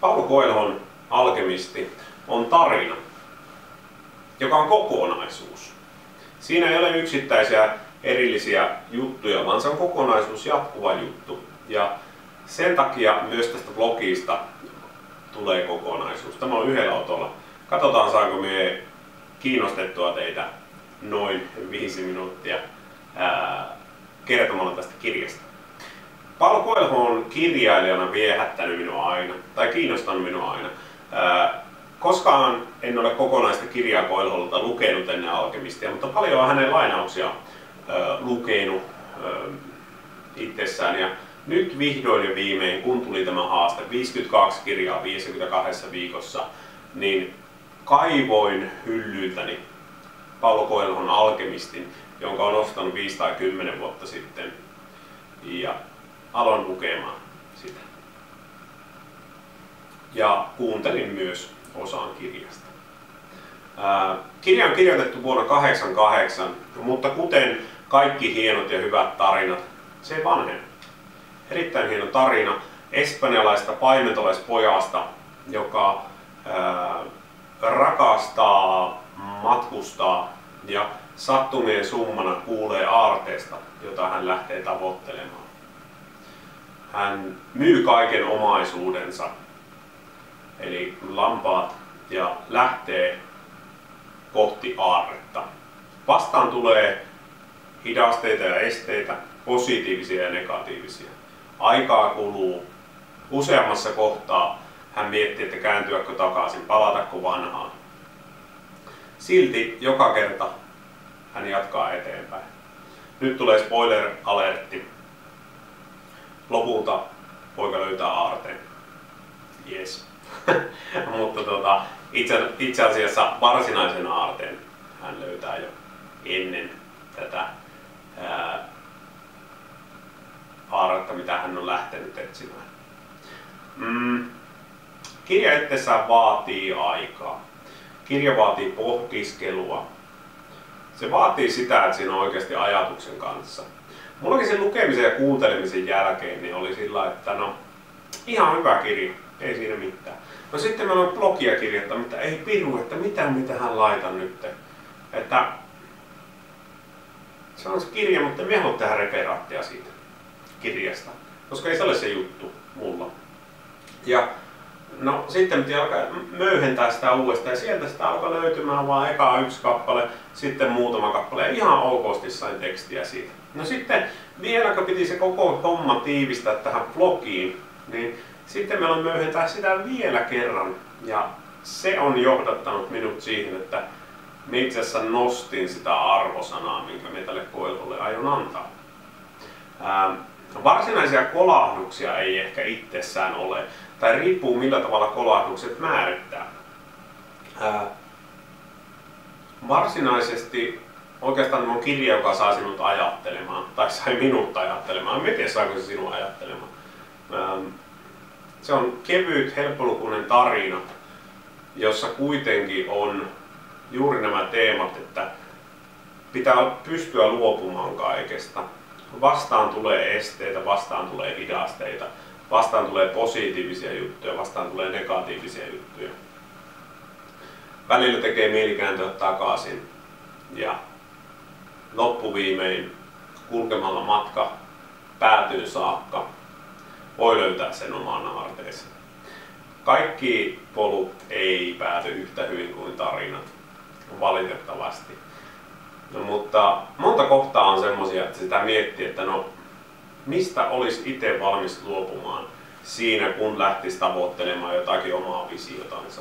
Coelhon alkemisti on tarina, joka on kokonaisuus. Siinä ei ole yksittäisiä erillisiä juttuja, vaan se on kokonaisuus, jatkuva juttu. Ja sen takia myös tästä blogista tulee kokonaisuus. Tämä on yhdellä otolla. Katsotaan saanko me kiinnostettua teitä noin viisi minuuttia ää, kertomalla tästä kirjasta. Paulo Coelho on kirjailijana viehättänyt minua aina, tai kiinnostanut minua aina. Ää, koskaan en ole kokonaista kirjaa Coelholta lukenut ennen alkemistia, mutta paljon on hänen lainauksia ää, lukenut ää, itsessään. Ja nyt vihdoin ja viimein, kun tuli tämä haaste, 52 kirjaa 52 viikossa, niin kaivoin hyllyiltäni Paulo Coelhon alkemistin, jonka on ostanut 5 tai 10 vuotta sitten. Ja aloin lukemaan sitä. Ja kuuntelin myös osan kirjasta. Ää, kirja on kirjoitettu vuonna 88, mutta kuten kaikki hienot ja hyvät tarinat, se ei vanhene. Erittäin hieno tarina espanjalaista paimentolaispojasta, joka ää, rakastaa matkustaa ja sattumien summana kuulee aarteesta, jota hän lähtee tavoittelemaan. Hän myy kaiken omaisuudensa, eli lampaat, ja lähtee kohti aarretta. Vastaan tulee hidasteita ja esteitä, positiivisia ja negatiivisia. Aikaa kuluu. Useammassa kohtaa hän miettii, että kääntyäkö takaisin, palatako vanhaan. Silti joka kerta hän jatkaa eteenpäin. Nyt tulee spoiler-alertti. Lopulta poika löytää aarteen. Yes. Mutta tota, itse, itse asiassa varsinaisen aarteen hän löytää jo ennen tätä ää, aarretta, mitä hän on lähtenyt etsimään. Mm. Kirja itsessään vaatii aikaa. Kirja vaatii pohdiskelua. Se vaatii sitä, että siinä on oikeasti ajatuksen kanssa. Mullakin sen lukemisen ja kuuntelemisen jälkeen niin oli sillä, että no ihan hyvä kirja, ei siinä mitään. No sitten meillä on blogia kirjoittaa, mutta ei piru, että mitä mitä hän laita nyt. Että se on se kirja, mutta me haluamme tehdä referaattia siitä kirjasta, koska ei se ole se juttu mulla. Ja no sitten piti alkaa möyhentää sitä uudestaan ja sieltä sitä alkoi löytymään vaan eka yksi kappale, sitten muutama kappale ja ihan okosti sain tekstiä siitä. No sitten vielä kun piti se koko homma tiivistää tähän blogiin, niin sitten meillä on möyhentää sitä vielä kerran ja se on johdattanut minut siihen, että me itse asiassa nostin sitä arvosanaa, minkä me tälle koelulle aion antaa. Ää, varsinaisia kolahduksia ei ehkä itsessään ole, tai riippuu millä tavalla kolahdukset määrittää. Ää, varsinaisesti oikeastaan on kirja, joka saa sinut ajattelemaan, tai sai minut ajattelemaan. En tiedä, saako se sinua ajattelemaan. Ää, se on kevyt, helppolukuinen tarina, jossa kuitenkin on juuri nämä teemat, että pitää pystyä luopumaan kaikesta. Vastaan tulee esteitä, vastaan tulee hidasteita, vastaan tulee positiivisia juttuja, vastaan tulee negatiivisia juttuja. Välillä tekee mieli kääntyä takaisin ja loppuviimein kulkemalla matka päätyy saakka voi löytää sen omaan aarteeseen. Kaikki polut ei pääty yhtä hyvin kuin tarinat, valitettavasti. No, mutta monta kohtaa on semmoisia, että sitä miettii, että no mistä olisi itse valmis luopumaan siinä, kun lähtisi tavoittelemaan jotakin omaa visiotansa.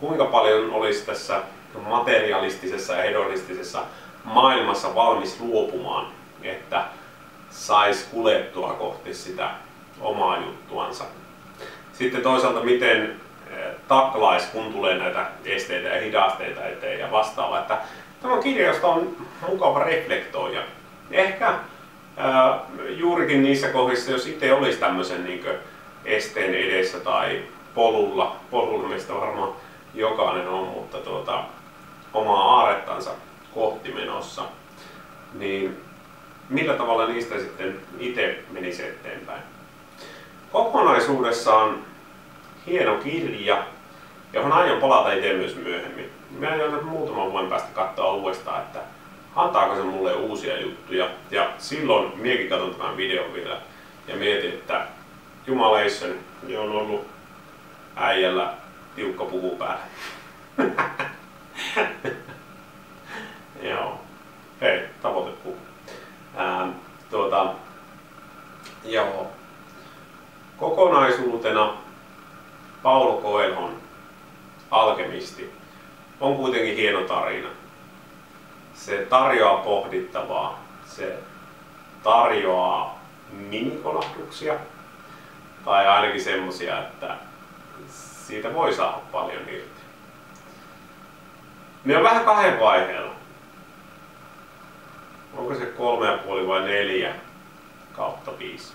Kuinka paljon olisi tässä materialistisessa ja hedonistisessa maailmassa valmis luopumaan, että saisi kuljettua kohti sitä omaa juttuansa. Sitten toisaalta miten eh, taklaisi, kun tulee näitä esteitä ja hidasteita eteen ja vastaavaa. Että tämä kirja, josta on mukava reflektoida. Ehkä ää, juurikin niissä kohdissa, jos itse olisi tämmöisen niin esteen edessä tai polulla, polulla mistä varmaan jokainen on, mutta tuota, omaa aarettansa kohti menossa, niin millä tavalla niistä sitten itse menisi eteenpäin? Kokonaisuudessaan hieno kirja, johon aion palata itse myös myöhemmin. Mä aion muutaman vuoden päästä katsoa uudestaan, että antaako se mulle uusia juttuja. Ja silloin miekin katson tämän videon vielä ja mietin, että jumaleisen, niin on ollut äijällä tiukka puhu päällä. Joo. Hei, tavoitepuhu. Ähm, tuota, joo. Kokonaisuutena Paulo Coelhon Alkemisti on kuitenkin hieno tarina. Se tarjoaa pohdittavaa, se tarjoaa minikolahduksia tai ainakin semmosia, että siitä voi saada paljon irti. Ne on vähän kahden vaiheella. Onko se kolme ja puoli vai neljä kautta viisi.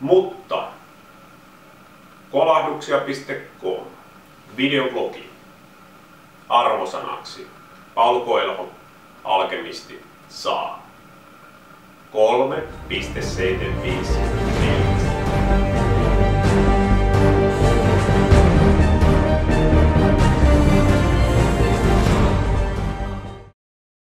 Mutta kolahduksia.com videoblogi arvosanaksi Paul Coelho alkemisti saa. 3.75